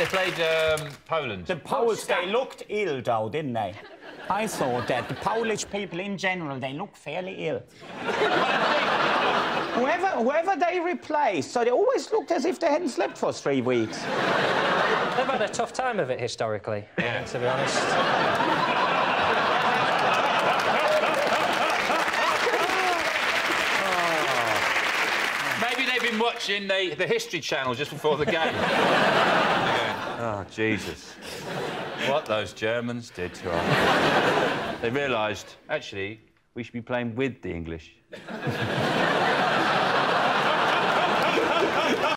they played um, Poland. The Poles, they looked ill, though, didn't they? I saw that. The Polish people in general, they look fairly ill. whoever, whoever they replaced, so they always looked as if they hadn't slept for three weeks. They've had a tough time of it historically, yeah. to be honest. Maybe they've been watching the, the History Channel just before the game. Jesus. What those Germans did to us. They realised, actually, we should be playing with the English.